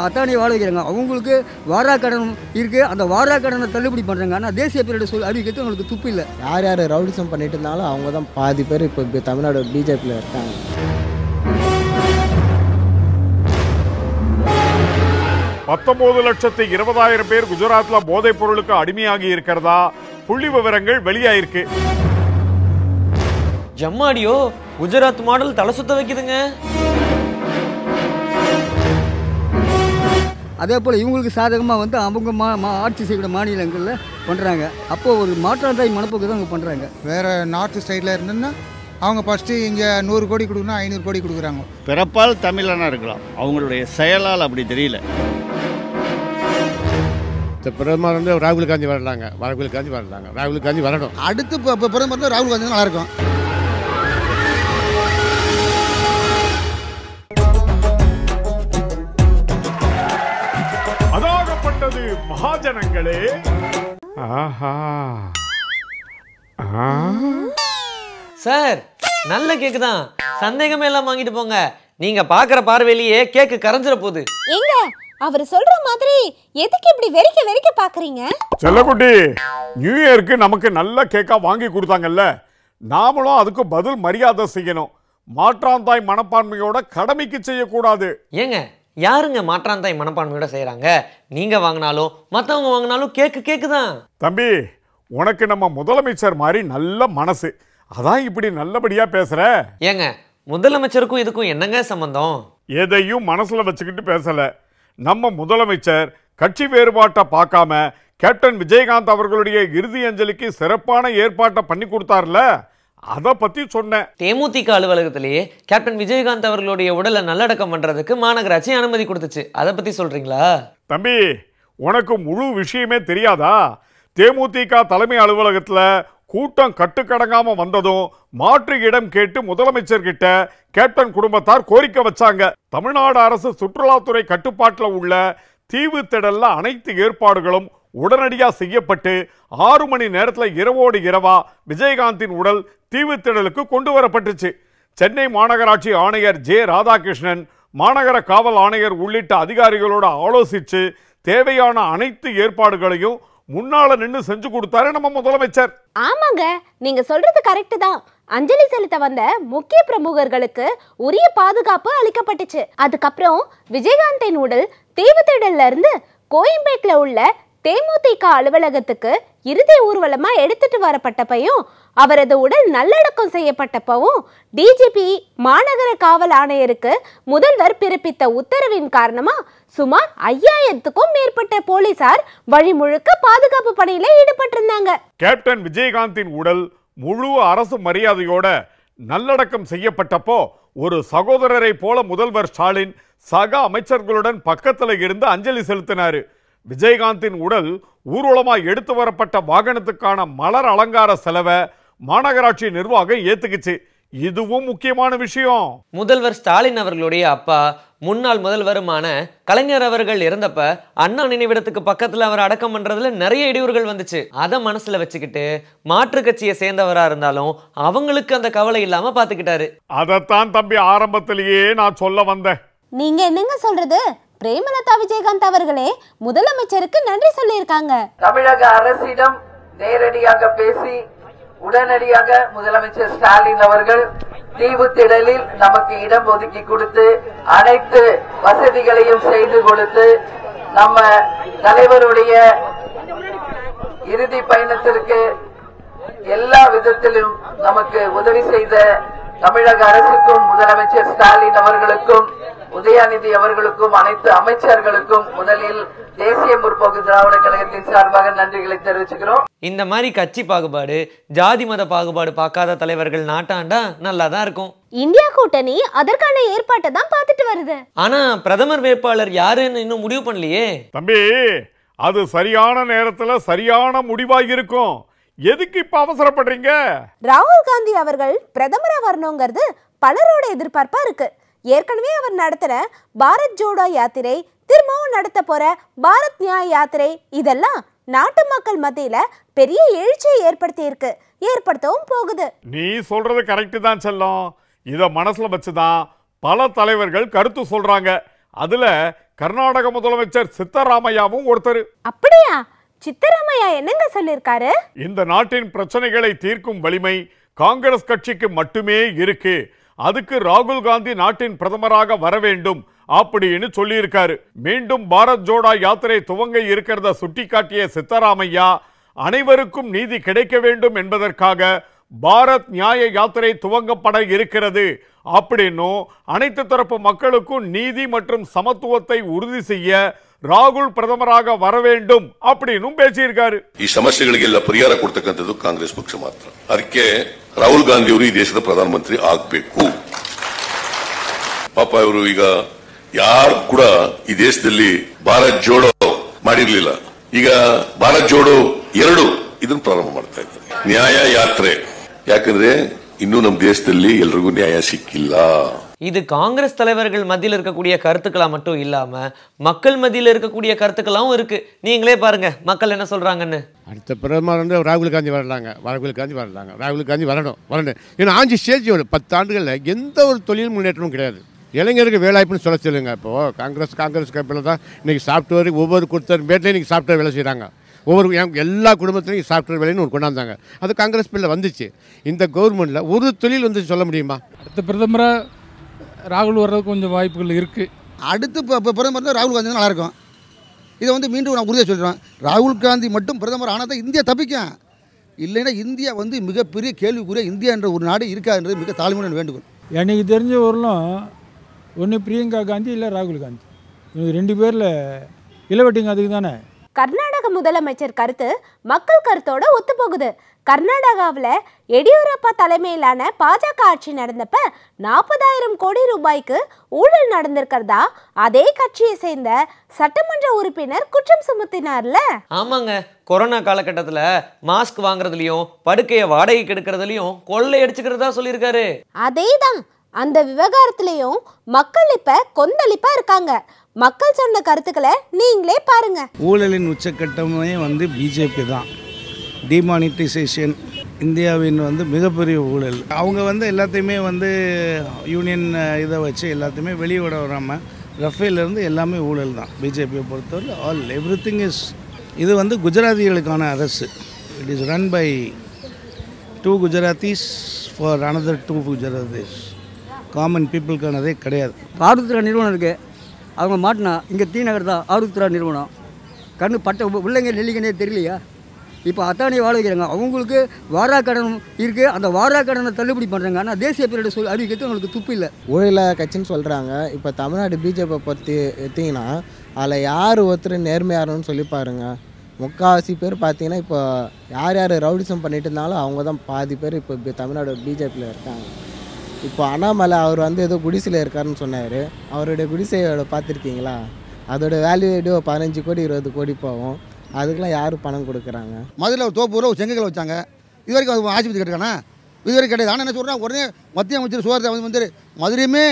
அத்தானி வாழ வைக்கிறாங்க அவங்களுக்கு வாரா கடன் இருக்குது அந்த வாரா கடனை தள்ளுபடி பண்ணுறாங்க ஆனால் தேசிய பேரிட சொல் அறிவிக்கிறது அவங்களுக்கு துப்பு இல்லை. யார் யார் ரவுடிசம் பண்ணிட்டு இருந்தாலும் அவங்க தான் பாதி பேர் இப்போ இப்போ தமிழ்நாடு பிஜேபியில் இருக்காங்க. பத்தொன்பது லட்சத்து இருபதாயிரம் பேர் குஜராத்ல போதைப் பொருளுக்கு அடிமையாகி இருக்கிறதா? புள்ளி விவரங்கள் வெளியாயிருக்கு. ஜம்மாடியோ குஜராத் மாடல் தலை சுத்த வைக்குதுங்க. அதே போல் இவங்களுக்கு சாதகமாக வந்து அவங்க மா மா ஆட்சி செய்யக்கூடிய மாநிலங்களில் பண்ணுறாங்க அப்போது ஒரு மாற்றாந்தாய் மனப்போக்கு தான் அவங்க பண்ணுறாங்க வேறு நார்த் சைடில் இருந்துன்னா அவங்க ஃபஸ்ட்டு இங்கே நூறு கோடி கொடுக்கணும் ஐநூறு கோடி கொடுக்குறாங்க. பிறப்பால் தமிழனா இருக்கலாம். அவங்களுடைய செயலால் அப்படி தெரியல. இந்த பிரதமர் வந்து ராகுல் காந்தி வரலாங்க. ராகுல் காந்தி வரலாங்க. ராகுல் காந்தி வரணும். அடுத்து இப்போ பிரதமர் தான் ராகுல் காந்தி தான் நல்லாயிருக்கும். மகாஜனங்களே ஆஹா. சார் நல்ல கேக்கு தான். சந்தேகமே எல்லாம் வாங்கிட்டு போங்க. நீங்க பாக்குற பார்வையிலேயே கேக்கு கரைஞ்சிட போகுது ஏங்க அவர் சொல்ற மாதிரி எதுக்கு இப்படி வெறிக்க வெறிக்க பாக்குறீங்க செல்லக்குட்டி நியூ இயருக்கு நமக்கு நல்ல கேக்கா வாங்கி கொடுத்தாங்கல்ல. நாமளும் அதுக்கு பதில் மரியாதை செய்யணும். மாற்றாந்தாய் மனப்பான்மையோட கடமைக்கு செய்யக்கூடாது. ஏங்க யாருங்க மாற்றாந்தாய் மனப்பான்மையோட செய்றாங்க? நீங்க வாங்கினாலும் மத்தவங்க வாங்கினாலும் கேக்கு கேக்கு தான் தம்பி உனக்கு நம்ம முதலமைச்சர் மாதிரி நல்ல மனசு. அதான் இப்படி நல்லபடியா பேசுற? ஏங்க முதலமைச்சருக்கும் இதுக்கும் என்னங்க சம்பந்தம்? எதையும் மனசுல வச்சுக்கிட்டு பேசல. நம்ம முதலமைச்சர் கட்சி வேறுபாட்டை பார்க்காம கேப்டன் விஜயகாந்த் அவர்களுடைய இறுதி அஞ்சலிக்கு சிறப்பான ஏற்பாட்டை பண்ணி கொடுத்தார்ல? அதை பத்தி சொன்னேன். தேமுதிக அலுவலகத்திலேயே கேப்டன் விஜயகாந்த் அவர்களுடைய உடலை நல்லடக்கம் பண்றதுக்கு மாநகராட்சி அனுமதி கொடுத்துச்சு. அதை பத்தி சொல்றீங்களா? தம்பி உனக்கு முழு விஷயமே தெரியாதா? தேமுதிக தலைமை அலுவலகத்துல கூட்டம் கட்டுக்கடங்காம வந்ததும் மாற்று இடம் கேட்டு முதலமைச்சர் கிட்ட கேப்டன் குடும்பத்தார் கோரிக்கை வச்சாங்க. தமிழ்நாடு அரசு சுற்றுலாத்துறை கட்டுப்பாட்டுல உள்ள தீவு திடல்ல அனைத்து ஏற்பாடுகளும் உடனடியாக செய்யப்பட்டு ஆறு மணி நேரத்தில் இரவோடு இரவா விஜயகாந்தின் உடல் தீவுத்திடலுக்கு கொண்டு வரப்பட்டுச்சு. சென்னை மாநகராட்சி ஆணையர் ஜே ராதாகிருஷ்ணன் மாநகர காவல் ஆணையர் உள்ளிட்ட அதிகாரிகளோட ஆலோசித்து தேவையான அனைத்து ஏற்பாடுகளையும் முன்னால நின்று செஞ்சு கொடுத்தாரு நம்ம முதலமைச்சர். ஆமாங்க நீங்க சொல்றது கரெக்ட் தான். அஞ்சலி செலுத்த வந்த முக்கிய பிரமுகர்களுக்கு உரிய பாதுகாப்பு அளிக்கப்பட்டுச்சு. அதுக்கப்புறம் விஜயகாந்தின் உடல் தீவுத்திடல்ல இருந்து கோயம்பேட்டில் உள்ள தேமுதிக அலுவலகத்துக்கு இறுதி ஊர்வலமா எடுத்துட்டு வரப்பட்டப்பையும் அவரது உடல் நல்லடக்கம் செய்யப்பட்டப்பவும் டிஜிபி மாநகர காவல் ஆணையருக்கு முதல்வர் பிறப்பித்த உத்தரவின் காரணமா சுமார் ஐயாயிரத்துக்கும் மேற்பட்ட போலீசார் வழி முழுக்க பாதுகாப்பு பணியில ஈடுபட்டிருந்தாங்க. கேப்டன் விஜயகாந்தின் உடல் முழு அரசு மரியாதையோட நல்லடக்கம் செய்யப்பட்டப்போ ஒரு சகோதரரை போல முதல்வர் ஸ்டாலின் சக அமைச்சர்களுடன் பக்கத்தில் இருந்து அஞ்சலி செலுத்தினாரு. விஜயகாந்தின் உடல் ஊர்வலமா எடுத்து வரப்பட்ட வாகனத்துக்கான மலர் அலங்கார செலவை மாநகராட்சி நிர்வாகம் ஏத்துக்குச்சு. இதுவும் முக்கியமான விஷயம். முதல்வர் ஸ்டாலின் அவர்களுடைய அப்பா முன்னாள் முதல்வருமான கலைஞர் அவர்கள் இறந்தப்ப அண்ணா நினைவிடத்துக்கு பக்கத்துல அவர் அடக்கம் பண்றதுல நிறைய இடையூறுகள் வந்துச்சு. அதை மனசுல வச்சுக்கிட்டு மாற்று கட்சியை சேர்ந்தவரா இருந்தாலும் அவங்களுக்கு அந்த கவலை இல்லாம பாத்துக்கிட்டாரு. அதைத்தான் தம்பி ஆரம்பத்திலேயே நான் சொல்ல வந்தேன். நீங்க என்னங்க சொல்றது? பிரேமலதா விஜயகாந்த் அவர்களே முதலமைச்சருக்கு நன்றி சொல்லியிருக்காங்க. தமிழக அரசிடம் நேரடியாக பேசி உடனடியாக முதலமைச்சர் ஸ்டாலின் அவர்கள் தீவு திடலில் நமக்கு இடம் ஒதுக்கி கொடுத்து அனைத்து வசதிகளையும் செய்து கொடுத்து நம்ம தலைவருடைய இறுதி பயணத்திற்கு எல்லா விதத்திலும் நமக்கு உதவி செய்த தமிழக அரசுக்கும் முதலமைச்சர் ஸ்டாலின் அவர்களுக்கும் உதயாநிதி அவர்களுக்கும் அனைத்து அமைச்சர்களுக்கும் முதலில் தேசிய முற்போக்கு திராவிட கழகத்தின் சார்பாக நன்றிகளை தெரிவிச்சுக்கிறோம். இந்த மாதிரி கட்சி பாகுபாடு ஜாதி மத பாகுபாடு பார்க்காத தலைவர்கள் நாட்டாண்டா நல்லா தான் இருக்கும். இந்தியா கூட்டணி அதற்கான ஏற்பாட்டை தான் பார்த்துட்டு வருது. ஆனா பிரதமர் வேட்பாளர் யாருன்னு இன்னும் முடிவு பண்ணலையே. தம்பி அது சரியான நேரத்துல சரியான முடிவா இருக்கும் எதுக்கு இப்ப அவசரப்படுறீங்க? ராகுல் காந்தி அவர்கள் பிரதமரா வரணுங்கிறது பலரோட எதிர்பார்ப்பா இருக்கு. ஏற்கனவே அவர் நடத்துற பாரத் ஜோடோ யாத்திரை திரும்பவும் நடத்த போற பாரத் நியாய் யாத்திரை இதெல்லாம் நாட்டு மக்கள் மத்தியில பெரிய எழுச்சியை ஏற்படுத்தி இருக்கு. ஏற்படுத்தவும் போகுது. நீ சொல்றது கரெக்டு தான் செல்லம். இத மனசுல வச்சுதான் பல தலைவர்கள் கருத்து சொல்றாங்க. அதுல கர்நாடக முதலமைச்சர் சித்தராமையாவும் ஒருத்தர். அப்படியா? சித்தராமையா என்னங்க சொல்லியிருக்காரு இந்த நாட்டின் பிரச்சனைகளை தீர்க்கும் வலிமை காங்கிரஸ் கட்சிக்கு மட்டுமே இருக்கு. அதுக்கு ராகுல் காந்தி நாட்டின் பிரதமராக வர வேண்டும் அப்படின்னு சொல்லியிருக்காரு. மீண்டும் பாரத் ஜோடா யாத்திரை துவங்க இருக்கிறத சுட்டிக்காட்டிய சித்தராமையா அனைவருக்கும் நீதி கிடைக்க வேண்டும் என்பதற்காக பாரத் நியாய யாத்திரை துவங்கப்பட இருக்கிறது அப்படின்னும் அனைத்து தரப்பு மக்களுக்கும் நீதி மற்றும் சமத்துவத்தை உறுதி செய்ய ರಾಹುಲ್ ಪ್ರಥಮರಾಗ ವರ வேண்டும் அப்படின்னும் பேசியிருக்காரு ಈ ಸಮಸ್ಯೆಗಳಿಗೆಲ್ಲ ಪರಿಹಾರ ಕೊಡ್ತಕ್ಕಂಥದ್ದು ಕಾಂಗ್ರೆಸ್ ಪಕ್ಷ ಮಾತ್ರ ಅದಕ್ಕೆ ರಾಹುಲ್ ಗಾಂಧಿ ಅವರು ಈ ದೇಶದ ಪ್ರಧಾನಮಂತ್ರಿ ಆಗ್ಬೇಕು ಪಾಪ ಇವರು ಈಗ ಯಾರು ಕೂಡ ಈ ದೇಶದಲ್ಲಿ ಭಾರತ್ ಜೋಡೋ ಮಾಡಿರ್ಲಿಲ್ಲ ಈಗ ಭಾರತ್ ಜೋಡೋ ಎರಡು ಇದನ್ನು ಪ್ರಾರಂಭ ಮಾಡ್ತಾ ಇದ್ದಾರೆ ನ್ಯಾಯ ಯಾತ್ರೆ ಯಾಕಂದ್ರೆ ಇನ್ನೂ ನಮ್ಮ ದೇಶದಲ್ಲಿ ಎಲ್ರಿಗೂ ನ್ಯಾಯ ಸಿಕ್ಕಿಲ್ಲ இது காங்கிரஸ் தலைவர்கள் மத்தியில் இருக்கக்கூடிய கருத்துக்களா மட்டும் இல்லாம மக்கள் மத்தியில் இருக்கக்கூடிய கருத்துக்களாவும் இருக்கு. நீங்களே பாருங்க மக்கள் என்ன சொல்றாங்கன்னு. அடுத்த பிரதமர் வந்து ராகுல் காந்தி வரலாங்க. ராகுல் காந்தி வரலாங்க. ராகுல் காந்தி வரணும் வரணும். ஏன்னா ஆஞ்சு ஸ்டேஜ் ஒரு பத்து ஆண்டுகளில் எந்த ஒரு தொழில் முன்னேற்றமும் கிடையாது. இளைஞருக்கு வேலைவாய்ப்புன்னு சொல்ல சொல்லுங்க. இப்போது காங்கிரஸ் காங்கிரஸ் கம்பெனியில் தான் இன்றைக்கி சாஃப்ட்வேர் ஒவ்வொரு கொடுத்த பேட்லேயும் இன்றைக்கி சாஃப்ட்வேர் வேலை செய்கிறாங்க ஒவ்வொரு எல்லா குடும்பத்துலையும் சாஃப்ட்வேர் வேலைன்னு ஒரு கொண்டாந்தாங்க. அது காங்கிரஸ் பில்லில் வந்துச்சு. இந்த கவர்மெண்ட்டில் ஒரு தொழில் வந்து சொல்ல முடியுமா? அடுத்த பிரதமராக ராகுல் வர்றதுக்கு கொஞ்சம் வாய்ப்புகள் இருக்குது அடுத்து இப்போ இப்போ பிரதமர் தான் ராகுல் காந்தி தான் நல்லாயிருக்கும். இதை வந்து மீண்டும் நான் உறுதியாக சொல்கிறேன் ராகுல் காந்தி மட்டும் பிரதமர் ஆனால் தான் இந்தியா தப்பிக்கும். இல்லைன்னா இந்தியா வந்து மிகப்பெரிய கேள்விக்குரிய இந்தியா என்ற ஒரு நாடு இருக்காதுன்றது மிக தாழ்மையான வேண்டுகோள். எனக்கு தெரிஞ்ச வரலும் ஒன்று பிரியங்கா காந்தி இல்லை ராகுல் காந்தி. ரெண்டு பேரில் இளவட்டிங்க அதுக்கு தானே கர்நாடக முதலமைச்சர் கருத்து மக்கள் கருத்தோட ஒத்துப்போகுது. கர்நாடகாவில் எடியூரப்பா தலைமையிலான பாஜக ஆட்சி நடந்தப்ப நாற்பதாயிரம் கோடி ரூபாய்க்கு ஊழல் நடந்திருக்கிறதா? அதே கட்சியை சேர்ந்த சட்டமன்ற உறுப்பினர் குற்றம் சுமத்தினார்ல. ஆமாங்க. கொரோனா காலகட்டத்தில் மாஸ்க் வாங்குறதுலயும் படுக்கையை வாடகைக்கு எடுக்கிறதுலயும் கொள்ளை அடிச்சுக்கிறதா சொல்லியிருக்காரு. அதேதான். அந்த விவகாரத்திலையும் மக்கள் இப்ப கொந்தளிப்பா இருக்காங்க. மக்கள் சொன்ன கருத்துக்களை நீங்களே பாருங்க. ஊழலின் உச்சக்கட்டமே வந்து பிஜேபி தான். டிமானிட்டைசேஷன் இந்தியாவின் வந்து மிகப்பெரிய ஊழல். அவங்க வந்து எல்லாத்தையுமே வந்து யூனியன் இதை வச்சு எல்லாத்தையுமே வெளியோட வராமல் ரஃபேலேருந்து எல்லாமே ஊழல் தான். பிஜேபியை பொறுத்தவரை ஆல் எவ்ரி திங் இஸ் இது வந்து குஜராத்திகளுக்கான அரசு. It is run by to Gujaratis for another to Gujaratis common பீப்புளுக்கானதே கிடையாது. ஆருத்ரா நிறுவனம் இருக்குது அவங்க மாட்டினா இங்கே டி நகர் தான் ஆருத்ரா நிறுவனம். கண்ணு பட்ட பிள்ளைங்க நெல்லிக்கனே தெரியலையா? இப்போ அத்தானி வாழ வைக்கிறாங்க. அவங்களுக்கு வாரா கடன் இருக்குது அந்த வாரா கடனை தள்ளுபடி பண்ணுறாங்க ஆனால் தேசிய பேரிடர் சொல் அறிவிக்கிறது அவங்களுக்கு துப்பு இல்லை. ஊழல கட்சின்னு சொல்கிறாங்க இப்போ தமிழ்நாடு பிஜேபி பற்றி எடுத்தீங்கன்னா அதில் யார் ஒருத்தர் நேர்மையாரன்னு சொல்லி பாருங்க. முக்கால்வாசி பேர் பார்த்தீங்கன்னா இப்போ யார் யார் ரவுடிசம் பண்ணிட்டு இருந்தாலும் அவங்க தான் பாதி பேர் இப்போ தமிழ்நாடு பிஜேபியில் இருக்காங்க. இப்போ அண்ணாமலை அவர் வந்து ஏதோ குடிசையில் இருக்காருன்னு சொன்னார். அவருடைய குடிசையோட பார்த்துருக்கீங்களா? அதோட வேல்யூ எப்படியோ பதினஞ்சு கோடி இருபது கோடி போகும். அதுக்கெல்லாம் யார் பணம் கொடுக்குறாங்க? மதுரையில் தோப்பூரில் ஒரு செங்கல் வச்சாங்க. இது வரைக்கும் அது ஆஸ்பத்திரி கட்டுக்கானா இது வரைக்கும் கிடையாது. ஆனால் என்ன சொல்கிறேன் உடனே மத்திய அமைச்சர் சுகாதார அமைச்சர் மதுரையுமே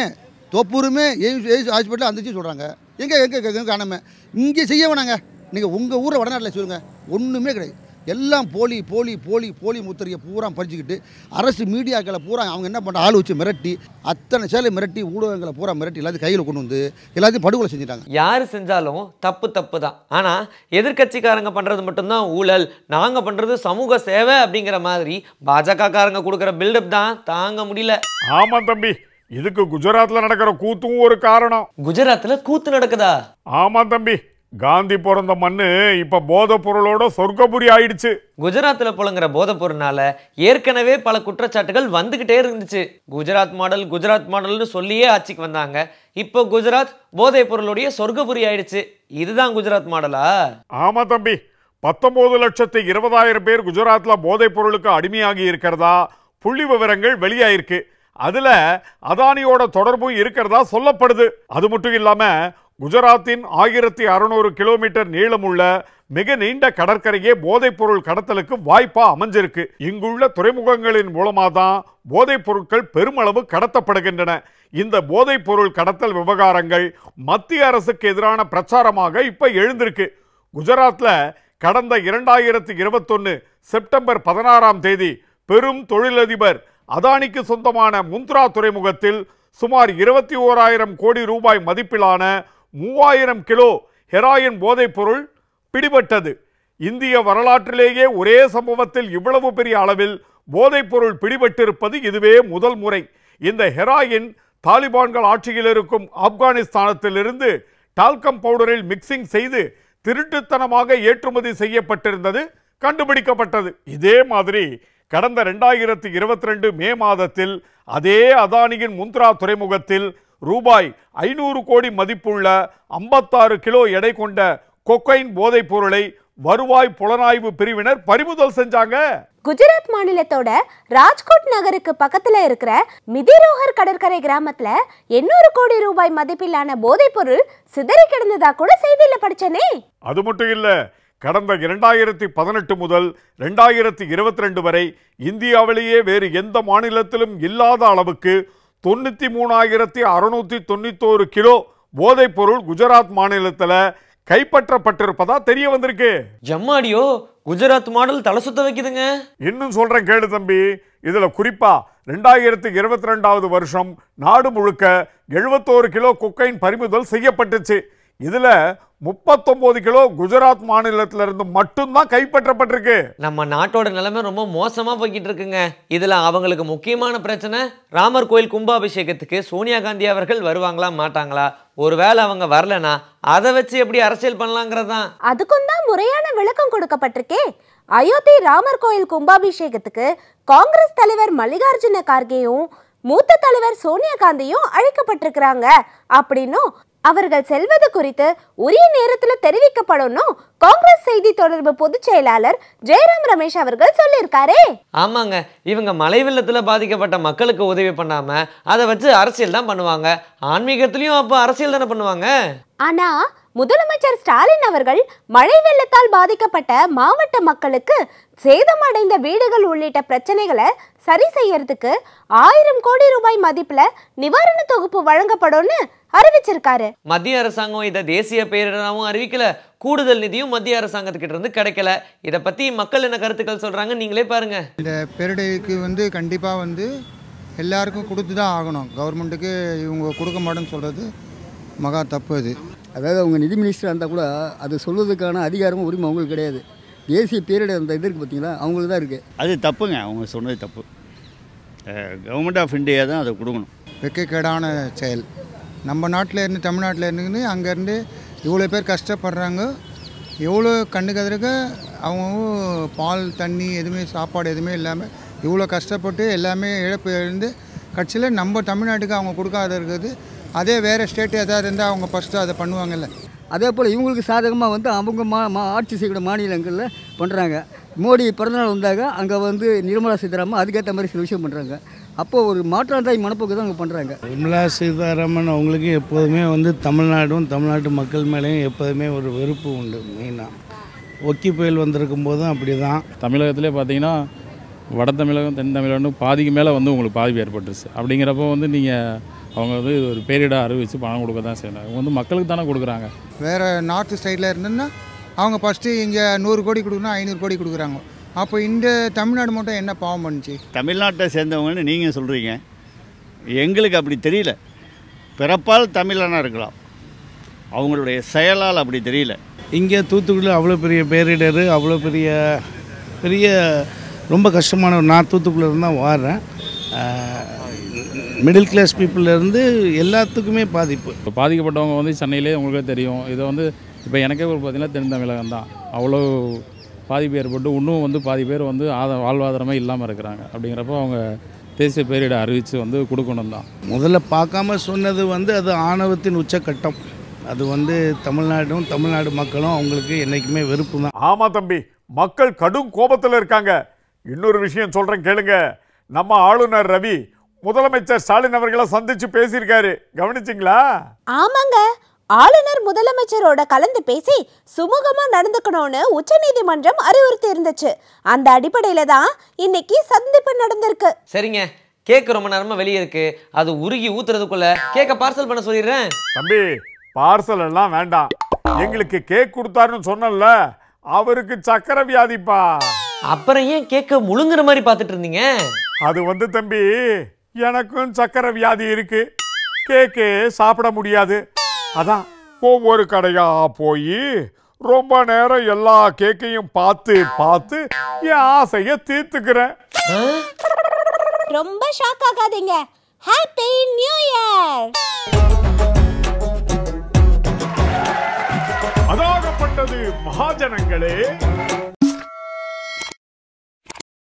தோப்பூருமே எய்ம்ஸ் எய்ம்ஸ் ஹாஸ்பிட்டல் வந்துச்சு சொல்கிறாங்க எங்கே எங்கே எங்கே காணாமல் இங்கே செய்ய வேணாங்க நீங்கள் உங்கள் ஊரை வடநாட்டில் சொல்லுங்கள் ஒன்றுமே கிடையாது. எல்லாம் போலி போலி போலி போலி முத்திரையை பூரா பறிச்சுக்கிட்டு அரசு மீடியாக்களை பூரா அவங்க என்ன பண்ணுற ஆள் வச்சு மிரட்டி அத்தனை சேலை மிரட்டி ஊடகங்களை பூரா மிரட்டி எல்லாத்தையும் கையில் கொண்டு வந்து எல்லாத்தையும் படுகொலை செஞ்சுட்டாங்க. யார் செஞ்சாலும் தப்பு தப்பு தான். ஆனா எதிர்க்கட்சிக்காரங்க பண்றது மட்டும்தான் ஊழல். நாங்க பண்றது சமூக சேவை அப்படிங்கிற மாதிரி பாஜக காரங்க கொடுக்குற பில்டப் தான். தாங்க முடியல. ஆமா தம்பி. இதுக்கு குஜராத்ல நடக்கிற கூத்தும் ஒரு காரணம். குஜராத்ல கூத்து நடக்குதா? ஆமா தம்பி. காந்தி பிறந்த மண்ணு இப்ப போதை பொருளோட சொர்க்கபுரி ஆயிடுச்சு. குஜராத்தில் புழங்குற போதைப் பொருள்னால ஏற்கனவே பல குற்றச்சாட்டுகள் வந்துகிட்டே இருந்துச்சு. குஜராத் மாடல் குஜராத் மாடல்னு சொல்லியே ஆட்சிக்கு வந்தாங்க. இப்போ குஜராத் போதைப் பொருளுடைய சொர்க்கபுரி ஆயிடுச்சு. இதுதான் குஜராத் மாடலா? ஆமா தம்பி. பத்தொன்பது லட்சத்து இருபதாயிரம் பேர் குஜராத்ல போதைப் பொருளுக்கு அடிமையாகி இருக்கிறதா புள்ளி விவரங்கள் வெளியாயிருக்கு. அதுல அதானியோட தொடர்பும் இருக்கிறதா சொல்லப்படுது. அது மட்டும் இல்லாம குஜராத்தின் ஆயிரத்தி அறுநூறு கிலோமீட்டர் நீளமுள்ள மிக நீண்ட கடற்கரையே போதைப் பொருள் கடத்தலுக்கு வாய்ப்பா அமைஞ்சிருக்கு. இங்குள்ள துறைமுகங்களின் மூலமா தான் போதைப் பொருட்கள் பெருமளவு கடத்தப்படுகின்றன. இந்த போதைப் பொருள் கடத்தல் விவகாரங்கள் மத்திய அரசுக்கு எதிரான பிரச்சாரமாக இப்ப எழுந்திருக்கு. குஜராத்ல கடந்த இரண்டாயிரத்தி இருபத்தொன்னு செப்டம்பர் பதினாறாம் தேதி பெரும் தொழிலதிபர் அதானிக்கு சொந்தமான முந்த்ரா துறைமுகத்தில் சுமார் இருபத்தி ஓராயிரம் கோடி ரூபாய் மதிப்பிலான மூவாயிரம் கிலோ ஹெராயின் போதைப்பொருள் பிடிபட்டது. இந்திய வரலாற்றிலேயே ஒரே சம்பவத்தில் இவ்வளவு பெரிய அளவில் போதைப்பொருள் பிடிபட்டிருப்பது இதுவே முதல் முறை. இந்த ஹெராயின் தாலிபான்கள் ஆட்சியில் இருக்கும் ஆப்கானிஸ்தானத்திலிருந்து டால்கம் பவுடரில் மிக்சிங் செய்து திருட்டுத்தனமாக ஏற்றுமதி செய்யப்பட்டிருந்தது கண்டுபிடிக்கப்பட்டது. இதே மாதிரி கடந்த ரெண்டாயிரத்தி இருபத்தி ரெண்டு மே மாதத்தில் அதே அதானியின் முந்த்ரா துறைமுகத்தில் ரூபாய் ஐநூறு கோடி மதிப்புள்ள ஐம்பத்தாறு கிலோ எடை கொண்ட கொக்கைன் போதைப் பொருளை வருவாய் புலனாய்வு பிரிவினர் பறிமுதல் செஞ்சாங்க. குஜராத் மாநிலத்தோட ராஜ்கோட் நகருக்கு பக்கத்துல இருக்கிற மிதிரோகர் கடற்கரை கிராமத்துல எண்ணூறு கோடி ரூபாய் மதிப்பிலான போதைப் பொருள் சிதறி கிடந்ததா கூட செய்தியில படிச்சனே. அது மட்டும் இல்ல கடந்த இரண்டாயிரத்தி பதினெட்டு முதல் ரெண்டாயிரத்தி இருபத்தி ரெண்டு வரை இந்தியாவிலேயே வேறு எந்த மாநிலத்திலும் இல்லாத அளவுக்கு தொண்ணூத்தி மூணாயிரத்தி அறுநூத்தி தொண்ணூத்தோரு கிலோ போதைப் பொருள் குஜராத் மாநிலத்துல கைப்பற்றப்பட்டிருப்பதா தெரிய வந்திருக்கு. ஜம்மாடியோ குஜராத் மாடல் தலை சுத்த வைக்குதுங்க. இன்னும் சொல்றேன் கேளு தம்பி. இதுல குறிப்பா ரெண்டாயிரத்தி இருபத்தி ரெண்டாவது வருஷம் நாடு முழுக்க எழுபத்தோரு கிலோ கொக்கைன் பறிமுதல் செய்யப்பட்டுச்சு. இதுல முப்பத்தொன்பது கிலோ குஜராத் மாநிலத்தில இருந்து மட்டும்தான் கைப்பற்றப்பட்டிருக்கு. நம்ம நாட்டோட நிலைமை ரொம்ப மோசமா போய்கிட்டு இருக்குங்க இதுல அவங்களுக்கு முக்கியமான பிரச்சனை ராமர் கோயில் கும்பாபிஷேகத்துக்கு சோனியா காந்தி அவர்கள் வருவாங்களா மாட்டாங்களா? ஒருவேளை அவங்க வரலனா அதை வச்சு எப்படி அரசியல் பண்ணலாங்கிறதான் அதுக்கும் தான் முறையான விளக்கம் கொடுக்கப்பட்டிருக்கே. அயோத்தி ராமர் கோயில் கும்பாபிஷேகத்துக்கு காங்கிரஸ் தலைவர் மல்லிகார்ஜுன கார்கேயும் மூத்த தலைவர் சோனியா காந்தியும் அழைக்கப்பட்டிருக்கிறாங்க. அப்படின்னும் அவர்கள் செல்வது குறித்து உரிய நேரத்தில் தெரிவிக்கப்படணும். காங்கிரஸ் செய்தி தொடர்பு பொதுச் செயலாளர் ஜெயராம் ரமேஷ் அவர்கள் சொல்லியிருக்காரே. ஆமாங்க. இவங்க மழை வெள்ளத்துல பாதிக்கப்பட்ட மக்களுக்கு உதவி பண்ணாம அதை வச்சு அரசியல் தான் பண்ணுவாங்க. ஆன்மீகத்திலயும் அப்போ அரசியல் தானே பண்ணுவாங்க? ஆனா முதலமைச்சர் ஸ்டாலின் அவர்கள் மழை வெள்ளத்தால் பாதிக்கப்பட்ட மாவட்ட மக்களுக்கு சேதமடைந்த வீடுகள் உள்ளிட்ட பிரச்சனைகளை சரி செய்யறதுக்கு ஆயிரம் கோடி ரூபாய் மதிப்புல நிவாரண தொகுப்பு வழங்கப்படும்னு அறிவிச்சிருக்காரு. மத்திய அரசாங்கம் இதை தேசிய பேரிடராகவும் அறிவிக்கல. கூடுதல் நிதியும் மத்திய அரசாங்கத்துக்கிட்ட இருந்து கிடைக்கல. இதை பத்தி மக்கள் என்ன கருத்துக்கள் சொல்றாங்க? நீங்களே பாருங்க. இந்த பேரிடருக்கு வந்து கண்டிப்பாக வந்து எல்லாருக்கும் கொடுத்து தான் ஆகணும். கவர்மெண்ட்டுக்கு இவங்க கொடுக்க மாட்டேன்னு சொல்கிறது மகா தப்பு அது. அதாவது அவங்க நிதி மினிஸ்டர் இருந்தால் கூட அது சொல்வதற்கான அதிகாரமும் உரிமை அவங்களுக்கு கிடையாது. தேசிய பேரிடர் அந்த இது இருக்குது பார்த்தீங்களா அவங்களுக்கு தான் இருக்குது அது தப்புங்க. அவங்க சொன்னது தப்பு. கவர்மெண்ட் ஆஃப் இந்தியா தான் அதை கொடுக்கணும். வெக்கக்கேடான செயல். நம்ம நாட்டில் இருந்து தமிழ்நாட்டில் இருந்து அங்கேருந்து இவ்வளோ பேர் கஷ்டப்படுறாங்க. எவ்வளோ கண்ணு அவங்க பால் தண்ணி எதுவுமே சாப்பாடு எதுவுமே இல்லாமல் இவ்வளோ கஷ்டப்பட்டு எல்லாமே இழப்பு எழுந்து கட்சியில் நம்ம தமிழ்நாட்டுக்கு அவங்க கொடுக்காத இருக்குது. அதே வேறு ஸ்டேட் எதாவது இருந்தால் அவங்க ஃபஸ்ட்டு அதை பண்ணுவாங்கல்ல. அதே போல் இவங்களுக்கு சாதகமாக வந்து அவங்க மா மா ஆட்சி செய்யக்கூடிய மாநிலங்களில் பண்ணுறாங்க மோடி பிறந்தநாள் வந்தாங்க அங்கே வந்து நிர்மலா சீதாராமன் அதுக்கேற்ற மாதிரி சில விஷயம் பண்ணுறாங்க அப்போது ஒரு மாற்றாந்தாய் மனப்போக்கு தான் அவங்க பண்ணுறாங்க நிர்மலா சீதாராமன் அவங்களுக்கு எப்போதுமே வந்து தமிழ்நாடும் தமிழ்நாட்டு மக்கள் மேலேயும் எப்போதுமே ஒரு வெறுப்பு உண்டு மெயினாக ஒக்கி புயல் வந்திருக்கும் போதும் அப்படி தான் தமிழகத்திலே பார்த்தீங்கன்னா வட தமிழகம் தென் தமிழகம் பாதிக்கு மேலே வந்து உங்களுக்கு பாதிப்பு ஏற்பட்டுருச்சு. அப்படிங்கிறப்போ வந்து நீங்கள் அவங்க வந்து இது ஒரு பேரிடாக அறிவித்து பணம் கொடுக்க தான் செய்யணும் இவங்க வந்து மக்களுக்கு தானே கொடுக்குறாங்க. வேறு நார்த் சைடில் இருந்ததுன்னா அவங்க ஃபஸ்ட்டு இங்கே நூறு கோடி கொடுக்கணும் ஐநூறு கோடி கொடுக்குறாங்க. அப்போ இந்த தமிழ்நாடு மட்டும் என்ன பாவம் பண்ணுச்சு? தமிழ்நாட்டை சேர்ந்தவங்கன்னு நீங்கள் சொல்கிறீங்க எங்களுக்கு அப்படி தெரியல. பிறப்பால் தமிழனாக இருக்கலாம். அவங்களுடைய செயலால் அப்படி தெரியல. இங்கே தூத்துக்குடியில் அவ்வளோ பெரிய பேரிடர் அவ்வளோ பெரிய பெரிய ரொம்ப கஷ்டமான ஒரு நான் தூத்துக்குடியில தான் வாடுறேன் மிடில் கிளாஸ் இருந்து எல்லாத்துக்குமே பாதிப்பு. இப்போ பாதிக்கப்பட்டவங்க வந்து சென்னையிலே உங்களுக்கே தெரியும். இதை வந்து இப்போ எனக்கே ஒரு பார்த்தீங்கன்னா தென் தமிழகம் தான். அவ்வளோ பாதிப்பு ஏற்பட்டு இன்னும் வந்து பாதி பேர் வந்து ஆத வாழ்வாதாரமே இல்லாமல் இருக்கிறாங்க. அப்படிங்கிறப்போ அவங்க தேசிய பேரிட அறிவித்து வந்து கொடுக்கணும் தான். முதல்ல பார்க்காம சொன்னது வந்து அது ஆணவத்தின் உச்சக்கட்டம். அது வந்து தமிழ்நாடும் தமிழ்நாடு மக்களும் அவங்களுக்கு என்றைக்குமே வெறுப்பு தான். ஆமா தம்பி மக்கள் கடும் கோபத்தில் இருக்காங்க. இன்னொரு விஷயம் சொல்றேன் கேளுங்க. நம்ம ஆளுநர் ரவி முதலமைச்சர் ஸ்டாலின் அவர்களை சந்திச்சு பேசியிருக்காரு. கவனிச்சிங்களா? ஆமாங்க. ஆளுநர் முதலமைச்சரோட கலந்து பேசி சுமூகமா நடந்துக்கணும்னு உச்சநீதிமன்றம் அறிவுறுத்தி இருந்துச்சு அந்த அடிப்படையில தான் இன்னைக்கு சந்திப்பு நடந்திருக்கு. சரிங்க. கேக் ரொம்ப நேரமா வெளியே இருக்கு. அது உருகி ஊத்துறதுக்குள்ள கேக்க பார்சல் பண்ண சொல்லிடுறேன். தம்பி பார்சல் எல்லாம் வேண்டாம். எங்களுக்கு கேக் கொடுத்தாருன்னு சொன்னல அவருக்கு சக்கரை வியாதிப்பா. அப்புறம் ஏன் கேக்க முழுங்குற மாதிரி பார்த்துட்டு இருந்தீங்க? அது வந்து தம்பி எனக்கும் சக்கரை வியாதி இருக்கு. கேக்கு சாப்பிட முடியாது. அதான். ஒவ்வொரு கடையா போய் ரொம்ப நேரம் எல்லா கேக்கையும் பார்த்து பார்த்து என் ஆசையை தீர்த்துக்கிறேன். ரொம்ப ஷாக் ஆகாதீங்க. ஹாப்பி நியூ இயர் அதாகப்பட்டது மகாஜனங்களே.